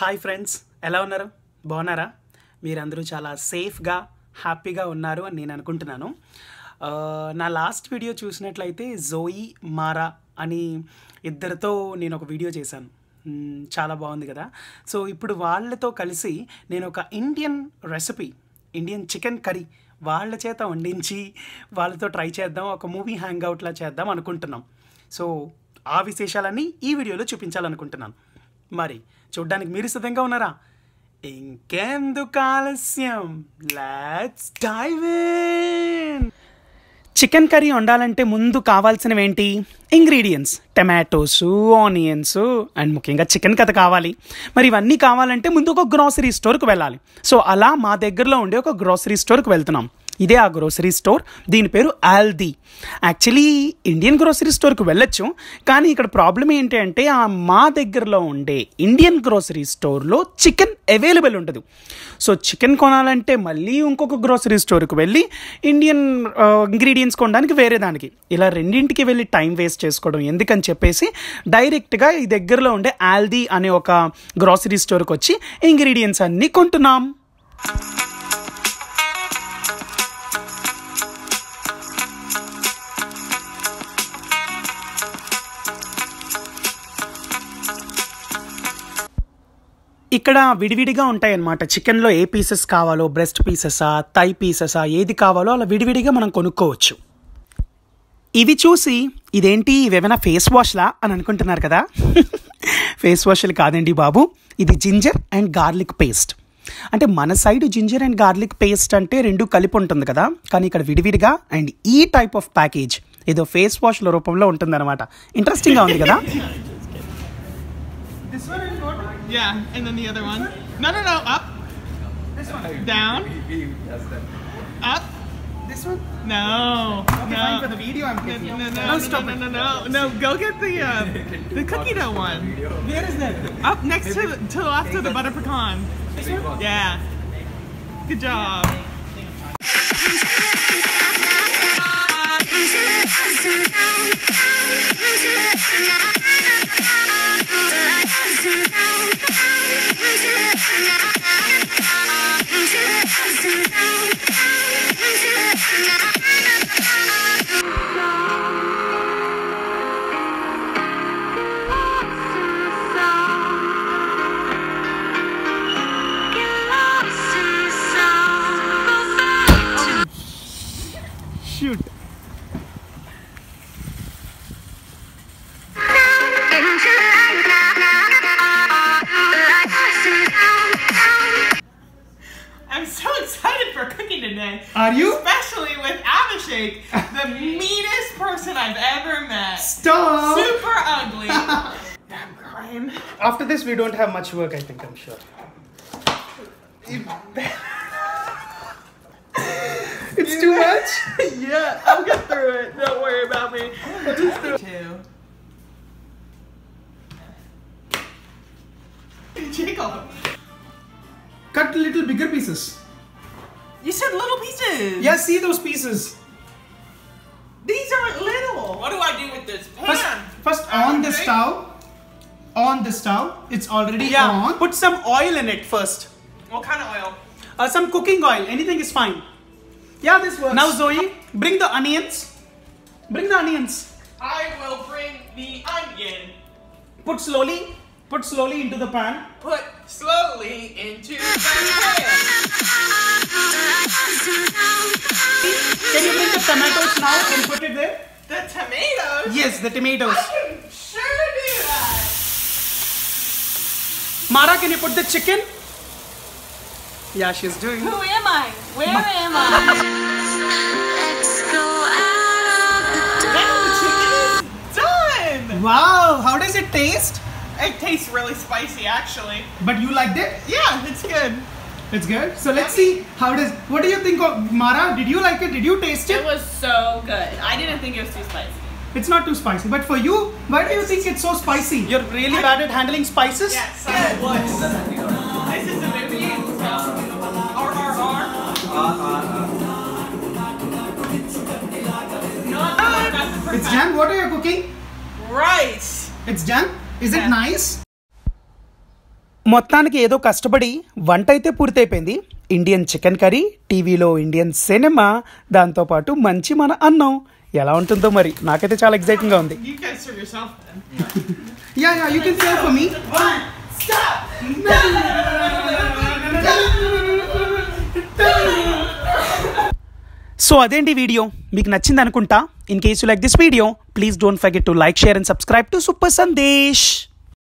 Hi friends ఎలా ఉన్నారు? బాగున్నారా? మీరందరూ చాలా సేఫ్గా హ్యాపీగా ఉన్నారు అని నేను అనుకుంటున్నాను. నా లాస్ట్ వీడియో చూసినట్లయితే జోయి మారా అని ఇద్దరితో నేను ఒక వీడియో చేశాను. చాలా బాగుంది కదా. సో ఇప్పుడు వాళ్ళతో కలిసి నేను ఒక Indian recipe Indian chicken curry వాళ్ళ చేత వండించి వాళ్ళతో ట్రై చేద్దాం ఒక మూవీ హ్యాంగ్ అవుట్లా చేద్దాం అనుకుంటున్నాం. సో ఆ విశేషాలన్నీ ఈ వీడియోలో చూపించాలనుకుంటున్నాను. మరి చూడ్డానికి మీరు సిద్ధంగా ఉన్నారా? ఇంకెందుకు ఆలస్యం? Let's dive in chicken curry వండాలంటే ముందు కావాల్సినవి ఏంటి ఇంగ్రీడియంట్స్. టమాటోస్ ఆనియన్స్ అండ్ ముఖ్యంగా చికెన్ కథ కావాలి. మరి ఇవన్నీ కావాలంటే ముందు ఒక గ్రోసరీ స్టోర్కి వెళ్ళాలి. సో అలా మా దగ్గరలో ఉండే ఒక గ్రోసరీ స్టోర్కి వెళ్తున్నాం. ఇదే ఆ గ్రోసరీ స్టోర్. దీని పేరు ఆల్ది. యాక్చువల్లీ ఇండియన్ గ్రోసరీ స్టోర్కి వెళ్ళొచ్చు. కానీ ఇక్కడ ప్రాబ్లం ఏంటి అంటే ఆ మా దగ్గరలో ఉండే ఇండియన్ గ్రోసరీ స్టోర్లో చికెన్ అవైలబుల్ ఉండదు. సో చికెన్ కొనాలంటే మళ్ళీ ఇంకొక గ్రోసరీ స్టోర్కి వెళ్ళి ఇండియన్ ఇంగ్రీడియంట్స్ కొనడానికి వేరే దానికి. ఇలా రెండింటికి వెళ్ళి టైం వేస్ట్ చేసుకోవడం ఎందుకని చెప్పేసి డైరెక్ట్గా ఈ దగ్గరలో ఉండే ఆల్దీ అనే ఒక గ్రోసరీ స్టోర్కి వచ్చి ఇంగ్రీడియంట్స్ అన్నీ కొంటున్నాం. ఇక్కడ విడివిడిగా ఉంటాయన్నమాట. చికెన్లో ఏ పీసెస్ కావాలో బ్రెస్ట్ పీసెసా థై పీసెసా ఏది కావాలో అలా విడివిడిగా మనం కొనుక్కోవచ్చు. ఇవి చూసి ఇదేంటి ఇవేమైనా ఫేస్ వాష్లా అని అనుకుంటున్నారు కదా? ఫేస్ వాష్లు కాదండి బాబు. ఇది జింజర్ అండ్ గార్లిక్ పేస్ట్. అంటే మన side ginger and garlic paste అంటే రెండు కలిపి ఉంటుంది కదా? కానీ ఇక్కడ విడివిడిగా అండ్ ఈ టైప్ ఆఫ్ ప్యాకేజ్ ఏదో ఫేస్ వాష్ల రూపంలో ఉంటుందన్నమాట. ఇంట్రెస్టింగ్గా ఉంది కదా? Yeah, and then the other one. No, no, no, up. This one. Down. Up. This one? No. no. fine, for the video I'm no, no, no, No, no, stop no, no, no, no, no. Go get the uh, the cookie dough one. Where is that? Up next to the, to the left of the butter pecan. Yeah. Good job. Shoot. I'm so for cooking today. Are you? Especially with Abhishek, the meanest person I've ever met. Stop! Super ugly. I'm crying. After this, we don't have much work, I think, I'm sure. it's too much? yeah, I'll get through it. Don't worry about me. Just do Cut little bigger pieces. You said little pieces. Yeah, see those pieces. These aren't little. What do I do with this First, pan? first on the Okay. stove. On the stove. It's already Yeah, on. put some oil in it first. What kind of oil? Uh, some cooking oil, anything is fine. Yeah, this works. Now, Zoe, bring the onions. Bring the onions. I will bring the onion. Put slowly. Put slowly into the pan. Put slowly into the pan. Can you bring the tomatoes now and put it there? The tomatoes. Yes, the tomatoes. I can sure do that. Mara, can you put the chicken? Yeah, she's doing. Who am I? Where am I? Now the chicken is done. Wow, how does it taste? It tastes really spicy, actually. But you liked it? Yeah, it's good. It's good. So let's see how does. What do you think of Mara? Did you like it? Did you taste It it? was so good. I didn't think it was too spicy. It's not too spicy. But for you, why do you think it's so spicy? You're really bad at handling spices? Yes, it was. This is a movie. So, RRR. It's jam. What are you cooking? Rice. It's jam. It Yeah. nice? మొత్తానికి ఏదో కష్టపడి వంట అయితే పూర్తయిపోయింది Indian chicken curry టీవీలో Indian cinema దాంతోపాటు మంచి మన అన్నం ఎలా ఉంటుందో మరి నాకైతే చాలా ఎగ్జైటింగ్గా ఉంది You guys serve yourself then. Yeah, yeah, so అదేంటి వీడియో? మీకు నచ్చింది అనుకుంటా in case you like this video please don't forget to like share and subscribe to super Sandesh